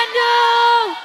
Kendall!